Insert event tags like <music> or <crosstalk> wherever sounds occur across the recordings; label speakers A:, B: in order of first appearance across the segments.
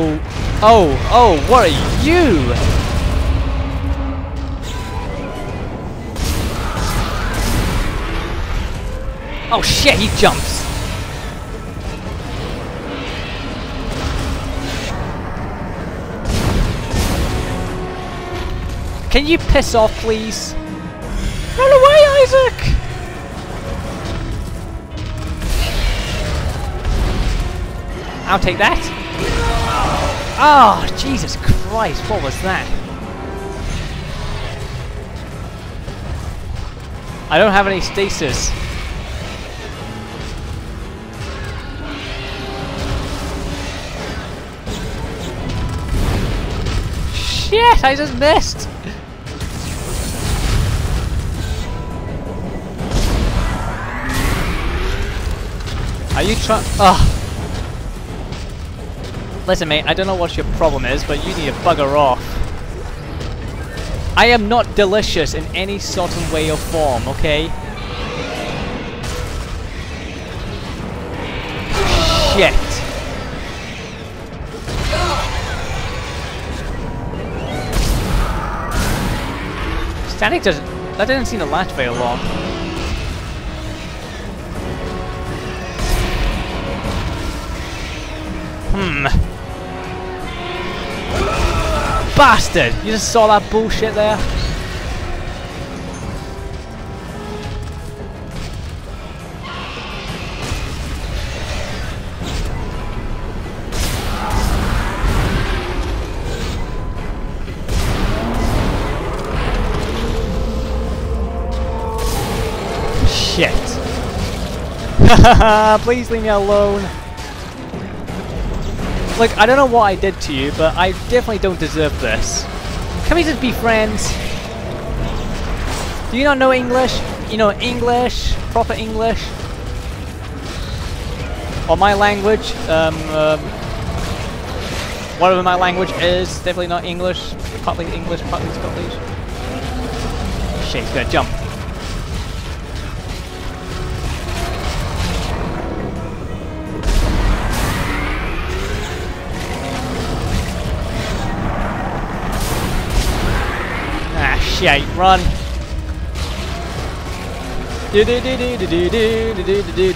A: Oh, oh, oh, what are you? Oh shit, he jumps. Can you piss off, please? Run away, Isaac! I'll take that. Oh, Jesus Christ, what was that? I don't have any stasis. Shit, I just missed! Are you trying? Oh. Ah. Listen, mate. I don't know what your problem is, but you need to bugger off. I am not delicious in any sort of way or form. Okay. Shit. Stasis doesn't. That didn't seem to last very long. Hmm. Bastard! You just saw that bullshit there? Shit. <laughs> Please leave me alone. Look, I don't know what I did to you, but I definitely don't deserve this. Can we just be friends? Do you not know English? You know English? Proper English? Or my language? Um, um, whatever my language is, definitely not English. Partly English, partly Scottish. Shit, he's gonna jump.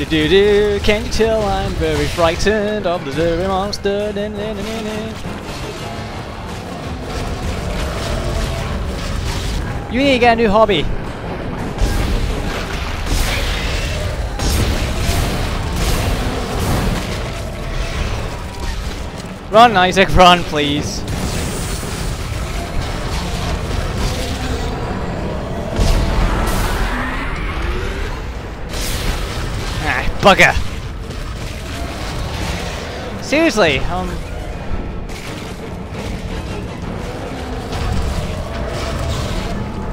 A: Do do. Can you tell I'm very frightened of the Zuri monster? You need to get a new hobby. Run, Isaac, run, please. Bugger! Seriously, um...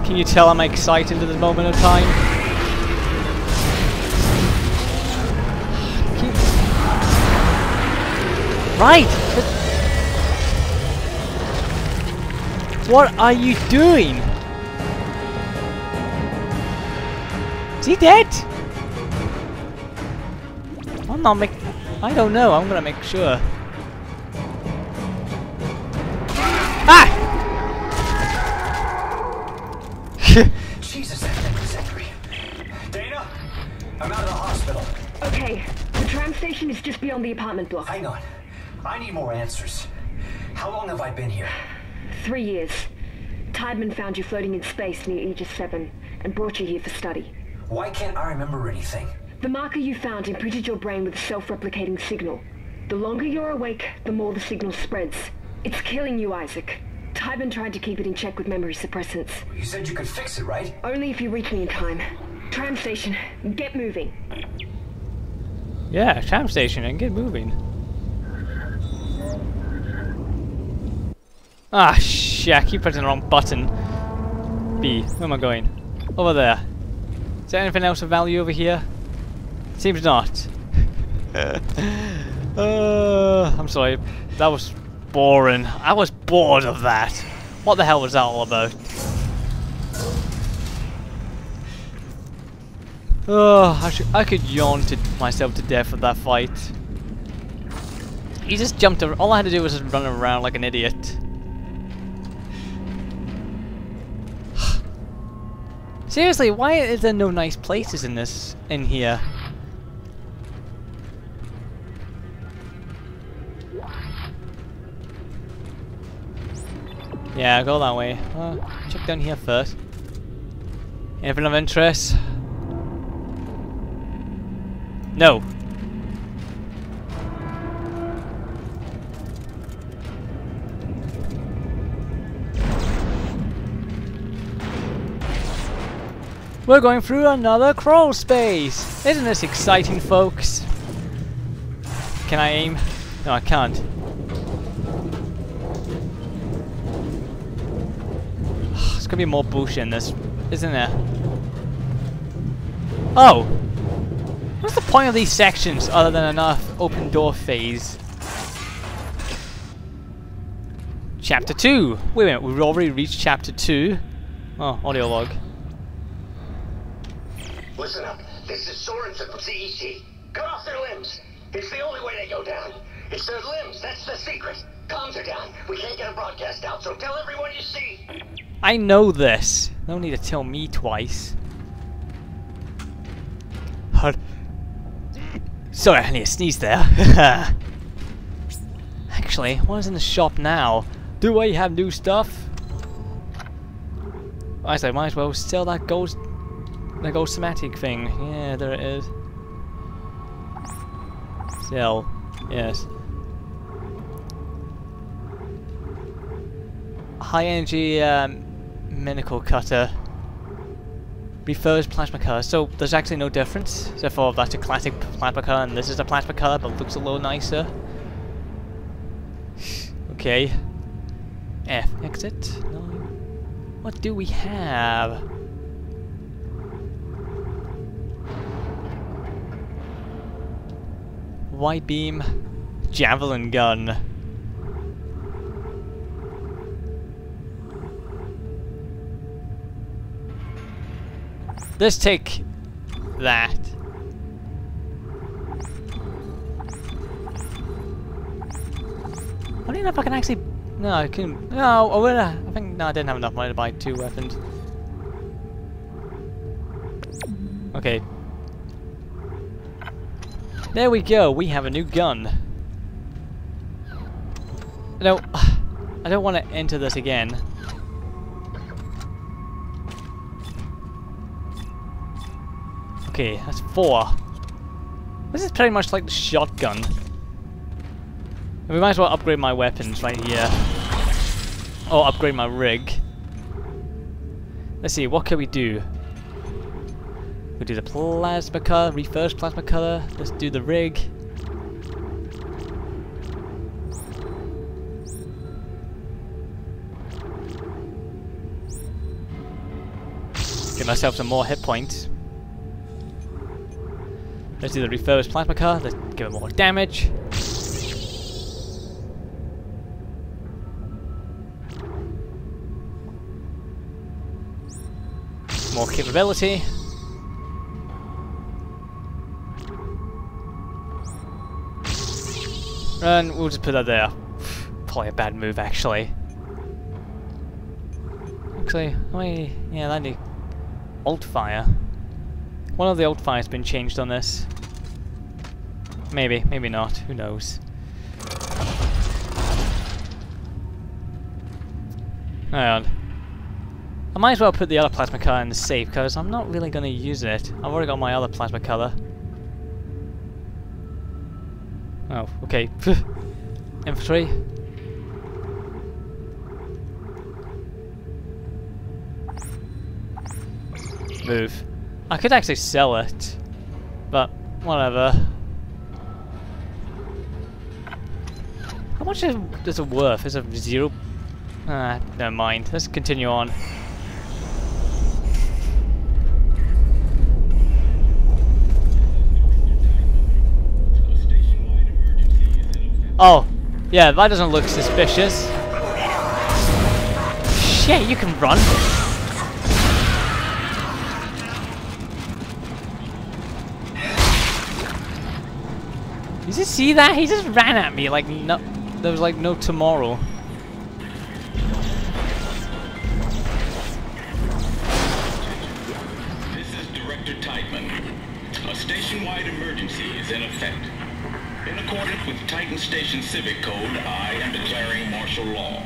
A: Can you tell I'm excited at this moment of time? Right! What are you doing? Is he dead? I'm not make. I don't know. I'm gonna make sure. Ah!
B: Jesus, that thing was angry. Daina, I'm out of the hospital.
C: Okay, the tram station is just beyond the apartment block.
B: Hang on. I need more answers. How long have I been here?
C: Three years. Tiedemann found you floating in space near Aegis 7 and brought you here for study.
B: Why can't I remember anything?
C: The marker you found imprinted your brain with a self-replicating signal. The longer you're awake, the more the signal spreads. It's killing you, Isaac. Tiedemann tried to keep it in check with memory suppressants.
B: You said you could fix it, right?
C: Only if you reach me in time. Tram station, get moving.
A: Yeah, tram station and get moving. Ah, shit, I keep pressing the wrong button. B, where am I going? Over there. Is there anything else of value over here? Seems not. <laughs> uh, I'm sorry, that was boring. I was bored of that. What the hell was that all about? Oh, I, should, I could yawn to myself to death with that fight. He just jumped. ar- All I had to do was just run around like an idiot. <sighs> Seriously, why is there no nice places in this in here? Yeah, go that way. Uh, check down here first. Anything of interest? No. We're going through another crawl space! Isn't this exciting, folks? Can I aim? No, I can't. Gonna be more bullshit in this, isn't there? Oh! What's the point of these sections other than enough open door phase? Chapter 2! Wait a minute, we've already reached chapter 2. Oh, audio log.
D: Listen up. This is Sorensen from CEC. Cut off their limbs. It's the only way they go down. It's their limbs. That's the secret. Comms are down. We can't get a broadcast out, so tell everyone you see.
A: I know this. No need to tell me twice. Sorry, I need to sneeze there. <laughs> Actually, what is in the shop now? Do I have new stuff? I say, might as well sell that gold, the gold somatic thing. Yeah, there it is. Sell. Yes. High energy um, minical cutter. Refers plasma cutter. So there's actually no difference. Except for that's a classic plasma cutter and this is a plasma cutter but looks a little nicer. Okay. F. Exit. No. What do we have? White beam. Javelin gun. Let's take that. I don't know if I can actually. No, I can. No, I would. I think no, I didn't have enough money to buy two weapons. Okay. There we go. We have a new gun. No, <sighs> I don't want to enter this again. Okay, that's four. This is pretty much like the shotgun. We might as well upgrade my weapons right here. Or upgrade my rig. Let's see, what can we do? We do the plasma cutter, reverse plasma color. Let's do the rig. Give myself some more hit points. Let's do the refurbished plasma car. Let's give it more damage. More capability. And we'll just put that there. Probably a bad move, actually. Actually, I yeah, that need alt fire. One of the alt fire's been changed on this. Maybe, maybe not. Who knows? Hang on. I might as well put the other plasma color in the safe because I'm not really going to use it. I've already got my other plasma color. Oh, okay. <laughs> Infantry. Move. I could actually sell it, but whatever. How much is, is it worth? Is it zero? Ah, never mind. Let's continue on. Oh, yeah, that doesn't look suspicious. Shit, you can run. See that? He just ran at me like no, there was like no tomorrow.
E: This is Director Tiedemann. A station-wide emergency is in effect. In accordance with Titan Station Civic Code, I am declaring martial law.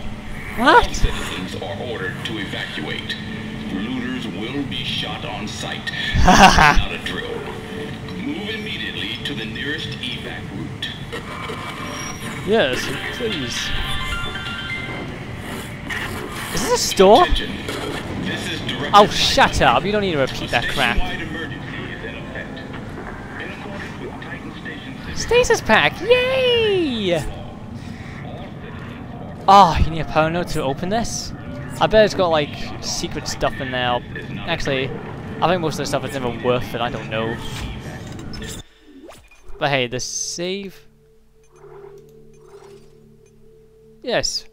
E: All citizens are ordered to evacuate. Looters will be shot on sight. <laughs> Not a drill. Move immediately to the nearest evac route.
A: Yes, please. Is this a store?
E: This is
A: Oh, shut up. You don't need to repeat that crap.
E: Station-wide emergency is in effect. In accordance with Titan Station Civic
A: Stasis pack! Yay! Oh, you need a power node to open this? I bet it's got like secret stuff in there. Actually, I think most of the stuff is never worth it, I don't know. But hey, the save... Yes.